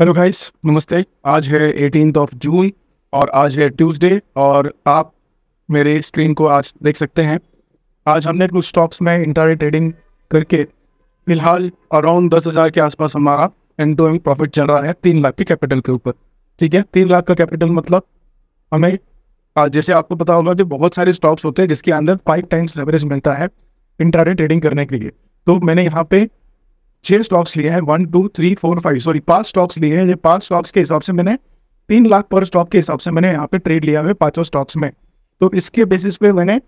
Hello guys नमस्ते. आज है एटीन ऑफ़ जून और आज है ट्यूसडे और आप मेरे स्क्रीन को आज देख सकते हैं. आज हमने कुछ स्टॉक्स में इंटरनेट ट्रेडिंग करके फ़िलहाल अराउंड दस हज़ार के आसपास हमारा एंड टू एंड प्रॉफिट चल रहा है तीन लाख के कैपिटल के ऊपर. ठीक है? तीन लाख का कैपिटल मतलब हमें, आज जैसे आपको पता होगा कि बहुत सारे स्टॉक्स होते हैं जिसके अंदर फाइव टाइम्स एवरेज मिलता है इंटरनेट ट्रेडिंग करने के लिए. तो मैंने यहाँ पे छह स्टॉक्स लिए हैं one two three four five sorry पाँच स्टॉक्स लिए हैं। ये पाँच स्टॉक्स के हिसाब से मैंने तीन लाख पर स्टॉक के हिसाब से मैंने यहाँ पे ट्रेड लिया है पाँचों स्टॉक्स में। तो इसके बेसिस पे मैंने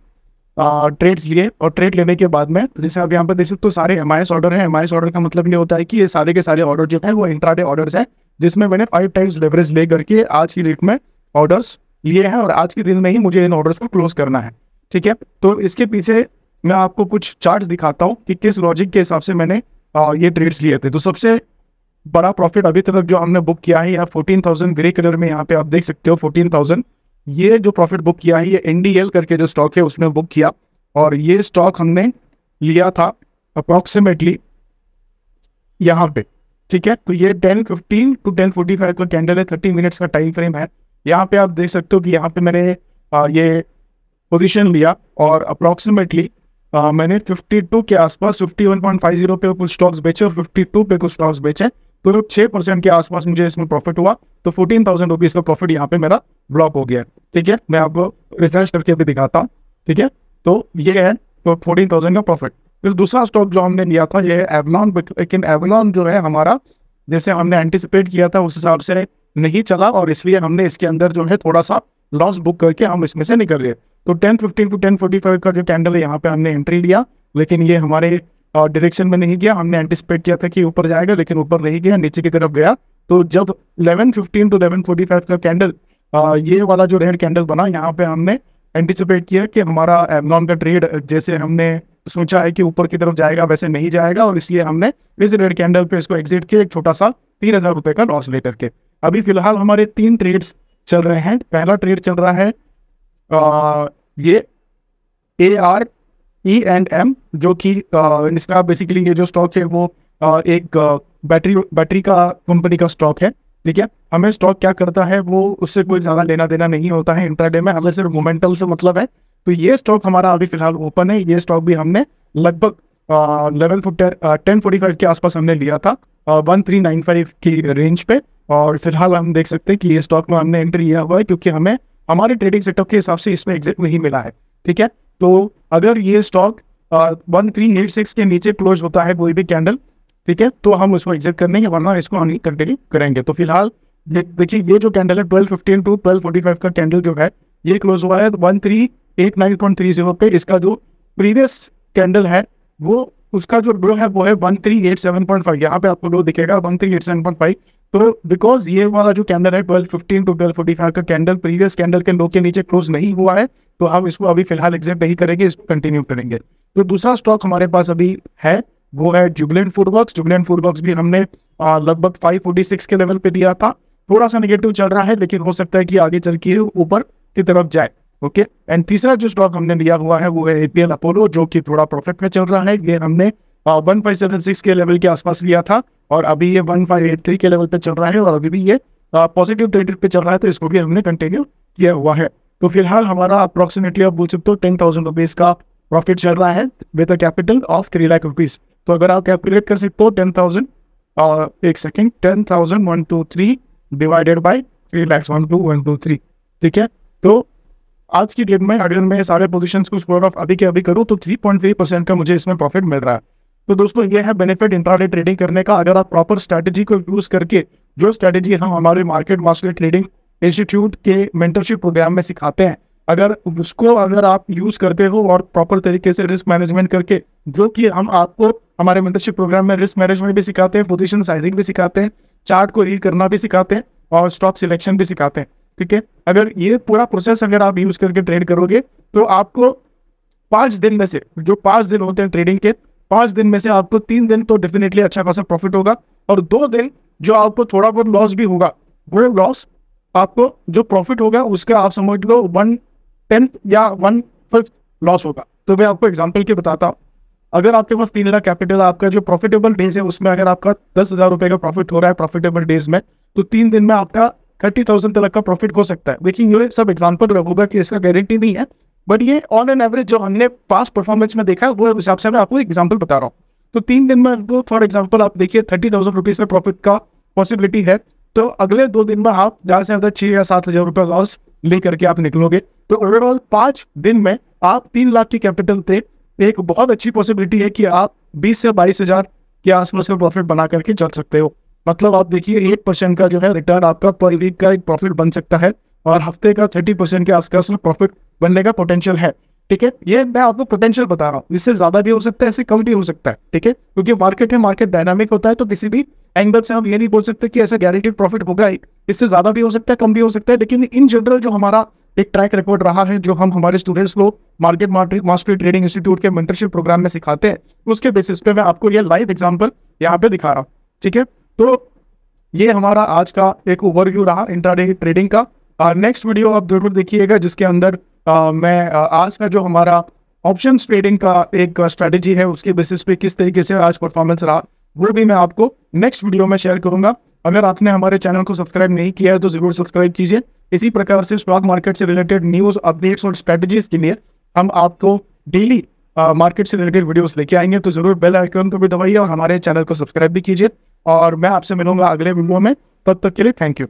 ट्रेड्स लिए और ट्रेड लेने के बाद में, जैसे आप यहाँ पर देख सकते तो सारे एमआईएस ऑर्डर है। एम ऑर्डर का मतलब ये होता है कि ये सारे के सारे ऑर्डर जो है, वो इंट्राडे ऑर्डर्स है, जिसमें मैंने फाइव टाइम्स लेवरेज ले करके आज की डेट में ऑर्डर्स लिए हैं और आज के दिन में ही मुझे इन ऑर्डर्स को क्लोज करना है। ठीक है? तो इसके पीछे मैं आपको कुछ चार्ट दिखाता हूँ कि किस लॉजिक के हिसाब से मैंने ये ट्रेड्स लिए थे। तो सबसे बड़ा प्रॉफिट अभी तक जो हमने बुक किया है, यहाँ फोर्टीन थाउज़ेंड ग्रे कलर में यहाँ पे आप देख सकते हो फोर्टीन थाउज़ेंड ये जो प्रॉफिट बुक किया है, ये एनडीएल करके जो स्टॉक है उसमें बुक किया। और ये स्टॉक हमने लिया था अप्रोक्सीमेटली यहाँ पे, ठीक है? तो ये ten fifteen to ten forty five का कैंडल है थर्टी मिनट्स का टाइम फ्रेम है। यहाँ पे आप देख सकते हो कि यहाँ पे मैंने ये पोजीशन लिया और अप्रोक्सीमेटली आ, मैंने 52 के आसपास 51.50 पे कुछ स्टॉक्स बेचे और 52 पे कुछ स्टॉक्स बेचे तो छः परसेंट के आसपास मुझे इसमें प्रॉफिट हुआ तो फोर्टीन थाउज़ेंड रुपीज़ का प्रॉफिट यहाँ पे मेरा ब्लॉक हो गया ठीक है? मैं आपको रिसर्च करके भी दिखाता हूँ। ठीक है? तो ये है तो फोर्टीन थाउज़ेंड का प्रॉफिट फिर दूसरा स्टॉक जो हमने लिया था ये एवलॉन लेकिन एवलॉन जो है हमारा जैसे हमने एंटिसिपेट किया था उस हिसाब से नहीं चला और इसलिए हमने इसके अंदर जो है थोड़ा सा लॉस बुक करके हम इसमें से निकल गए। तो ten fifteen to ten forty five का जो कैंडल है, यहाँ पे हमने एंट्री लिया, लेकिन ये हमारे डायरेक्शन में नहीं गया। हमने एंटिसिपेट किया था कि ऊपर जाएगा, लेकिन ऊपर नहीं गया, नीचे की तरफ़ गया। तो जब eleven fifteen to eleven forty five का कैंडल ये वाला जो रेड कैंडल बना, यहाँ पे हमने एंटिसिपेट किया कि हमारा एमनॉन का ट्रेड जैसे हमने सोचा है कि ऊपर की तरफ़ जाएगा, वैसे नहीं जाएगा, और इसलिए हमने इस रेड कैंडल पे इसको एग्जिट किया एक छोटा सा तीन हज़ार रुपए का लॉस लेकर के। अभी फ़िलहाल हमारे तीन ट्रेड्स चल रहे हैं। पहला ट्रेड चल रहा है ये A R E and M जो कि इसका बेसिकली ये जो स्टॉक है वो एक बैटरी बैटरी का कंपनी का स्टॉक है। ठीक है? हमें स्टॉक क्या करता है वो उससे कोई ज़्यादा लेना देना नहीं होता है इंटरडे में, हमें सिर्फ़ मोमेंटल से मतलब है। तो ये स्टॉक हमारा अभी फ़िलहाल ओपन है। ये स्टॉक भी हमने लगभग लेवन टेन फोर्टी फाइव के आसपास हमने लिया था वन थ्री नाइन फाइव की रेंज पे। और फ़िलहाल हम देख सकते हैं कि ये स्टॉक में हमने एंट्री लिया हुआ है, क्योंकि हमें हमारे ट्रेडिंग सेटअप के हिसाब से इसमें एग्जिट नहीं मिला है, ठीक है? तो अगर ये stock one three eight six के नीचे क्लोज होता है कोई भी कैंडल ठीक है? तो हम उसको एग्जिट कर लेंगे वरना इसको हम कंटिन्यू करेंगे। तो फ़िलहाल देखिए, ये जो कैंडल है twelve fifteen to twelve forty five का कैंडल जो है, ये क्लोज हुआ है one three eight nine point three zero पे। इसका जो प्रीवियस कैंडल है, वो, उसका जो ड्रो है, वो है one three eight seven point five यहाँ पे आपको ड्रो दिखेगा one three eight seven point five तो बिकॉज़ ये वाला जो कैंडल है twelve fifteen to twelve forty five का कैंडल प्रीवियस कैंडल के लो के नीचे क्लोज नहीं हुआ है तो हम इसको अभी फ़िलहाल एग्जिट नहीं करेंगे, इसको कंटिन्यू करेंगे। तो दूसरा स्टॉक हमारे पास अभी है, वो है Jubilant food box Jubilant food box भी हमने लगभग फाइव फोर्टी सिक्स के लेवल पे दिया था। थोड़ा सा नेगेटिव चल रहा है, लेकिन हो सकता है कि आगे चल के ऊपर की तरफ़ जाए ओके एंड तीसरा जो स्टॉक हमने लिया हुआ है, वो है एपीएल अपोलो जो कि थोड़ा प्रॉफिट में चल रहा है। ये हमने वन फाइव सेवन सिक्स के लेवल के आसपास लिया था और अभी ये वन फाइव एट थ्री के लेवल पे चल रहा है और अभी भी ये पॉजिटिव ट्रेडेड पे चल रहा है तो इसको भी हमने कंटिन्यू किया हुआ है। तो फ़िलहाल हमारा अप्रोक्सीमेटली आप बोल सकते हो टेन थाउज़ेंड रुपीज़ का प्रॉफिट चल रहा है with a capital of three lakh rupees तो अगर आप कैलकुलेट कर सकते हो टेन थाउज़ेंड एक second ten thousand one two three divided by three lakhs one two one two three ठीक है? तो आज की डेट में अगर मैं सारे पोजिशन को स्कोर ऑफ़ अभी के अभी करूँ तो थ्री पॉइंट थ्री परसेंट का मुझे इसमें प्रॉफिट मिल रहा है। तो दोस्तों, ये है बेनिफिट इंट्राडे ट्रेडिंग करने का। अगर आप प्रॉपर स्ट्रैटेजी को यूज़ करके जो स्ट्रैटेजी हम हमारे मार्केट मास्टर ट्रेडिंग इंस्टीट्यूट के मेंटरशिप प्रोग्राम में सिखाते हैं। अगर उसको अगर आप यूज़ करते हो और प्रॉपर तरीके से रिस्क मैनेजमेंट करके, जो कि हम आपको हमारे मेंटरशिप प्रोग्राम में रिस्क मैनेजमेंट भी सिखाते हैं पोजिशन साइजिंग भी सिखाते हैं चार्ट को रीड करना भी सिखाते हैं और स्टॉक सिलेक्शन भी सिखाते हैं, ठीक है? अगर ये पूरा प्रोसेस अगर आप यूज़ करके ट्रेड करोगे तो आपको पाँच दिन में से, जो पाँच दिन होते हैं ट्रेडिंग के पाँच दिन में से आपको तीन दिन तो डेफिनेटली अच्छा खासा प्रॉफिट होगा और दो दिन जो आपको थोड़ा बहुत लॉस भी होगा, वो लॉस आपको जो प्रॉफिट होगा उसका आप समझ लो वन टेंथ या वन फिफ्थ लॉस होगा। तो मैं आपको एग्ज़ाम्पल के बताता हूँ। अगर आपके पास तीन लाख कैपिटल आपका जो प्रॉफिटेबल डेज़ है, उसमें अगर आपका दस हज़ार रुपए का प्रॉफिट हो रहा है प्रॉफिटेबल डेज़ में तो तीन दिन में आपका थर्टी थाउज़ेंड तक का प्रॉफिट हो सकता है। लेकिन ये सब एग्ज़ाम्पल होगा कि इसका गारंटी नहीं है बट ये ऑन एन एवरेज जो हमने पास परफॉर्मेंस में देखा वो हिसाब से मैं आपको एग्ज़ाम्पल बता रहा हूँ। तो तीन दिन में फॉर एग्ज़ाम्पल आप देखिए थर्टी थाउज़ेंड रुपीज़ में प्रॉफिट का पॉसिबिलिटी है। तो अगले दो दिन में आप ज़्यादा से ज़्यादा छः या सात हज़ार रुपये लॉस ले करके आप निकलोगे। तो ओवरऑल पाँच दिन में आप तीन लाख की कैपिटल पे एक बहुत अच्छी पॉसिबिलिटी है कि आप बीस से बाईस हज़ार के आसपास का प्रॉफिट बना करके चल सकते हो। मतलब आप देखिए एक परसेंट का जो है रिटर्न आपका पर वीक का एक प्रॉफिट बन सकता है और हफ़्ते का थर्टी परसेंट के आसपास में प्रॉफिट बनने का पोटेंशियल है, ठीक है? ये मैं आपको पोटेंशियल बता रहा हूँ। इससे ज़्यादा भी हो सकता है, इससे कम भी हो सकता है, ठीक है? क्योंकि मार्केट है मार्केट डायनामिक होता है तो किसी भी एंगल से हम ये नहीं बोल सकते कि ऐसा गारंटेड प्रॉफिट होगा ही। इससे ज़्यादा भी हो सकता है, कम भी हो सकता है, लेकिन इन जनरल जो हमारा एक ट्रैक रिकॉर्ड रहा है, जो हम हमारे स्टूडेंट्स को मार्केट मास्टर ट्रेडिंग इंस्टीट्यूट के मेंटरशिप प्रोग्राम में सिखाते हैं, उसके बेसिस पे मैं आपको ये लाइव एग्जांपल यहाँ पे दिखा रहा हूँ, ठीक है? तो ये हमारा आज का एक ओवरव्यू रहा इंट्राडे ट्रेडिंग का। नेक्स्ट वीडियो आप ज़रूर देखिएगा, जिसके अंदर आ, मैं आज का जो हमारा ऑप्शन ट्रेडिंग का एक स्ट्रेटेजी है उसके बेसिस पे किस तरीके से आज परफॉर्मेंस रहा वो भी मैं आपको नेक्स्ट वीडियो में शेयर करूँगा। अगर आपने हमारे चैनल को सब्सक्राइब नहीं किया है तो ज़रूर सब्सक्राइब कीजिए। इसी प्रकार से स्टॉक मार्केट से रिलेटेड न्यूज़ अपडेट्स और स्ट्रेटेजीज के लिए हम आपको डेली मार्केट से रिलेटेड वीडियोस लेके आएँगे तो ज़रूर बेल आइकन को भी दबाइए और हमारे चैनल को सब्सक्राइब भी कीजिए। और मैं आपसे मिलूँगा अगले वीडियो में। तब तक के लिए थैंक यू